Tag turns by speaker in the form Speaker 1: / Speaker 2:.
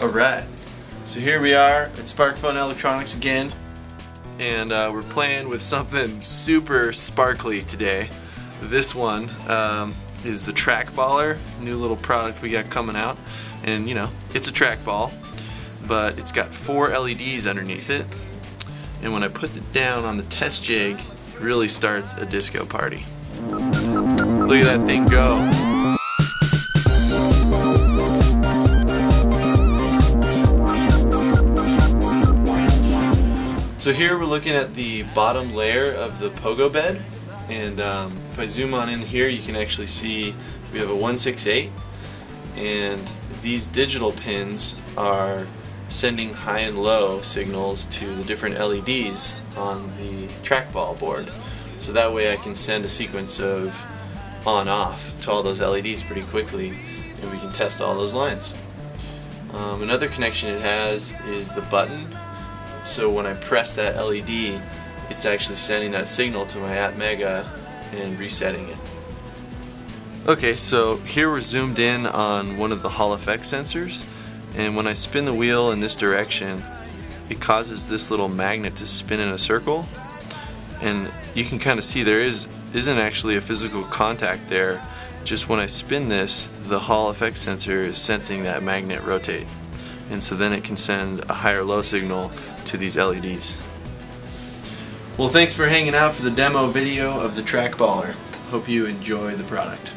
Speaker 1: Alright, so here we are at SparkFun Electronics again and uh, we're playing with something super sparkly today. This one um, is the Trackballer, new little product we got coming out and you know, it's a trackball but it's got four LEDs underneath it and when I put it down on the test jig it really starts a disco party. Look at that thing go. So here we're looking at the bottom layer of the pogo bed. And um, if I zoom on in here you can actually see we have a 168 and these digital pins are sending high and low signals to the different LEDs on the trackball board. So that way I can send a sequence of on off to all those LEDs pretty quickly and we can test all those lines. Um, another connection it has is the button so when I press that LED, it's actually sending that signal to my Atmega and resetting it. Okay, so here we're zoomed in on one of the Hall effect sensors, and when I spin the wheel in this direction, it causes this little magnet to spin in a circle, and you can kind of see there is isn't actually a physical contact there. Just when I spin this, the Hall effect sensor is sensing that magnet rotate, and so then it can send a higher low signal to these LEDs. Well, thanks for hanging out for the demo video of the Trackballer. Hope you enjoy the product.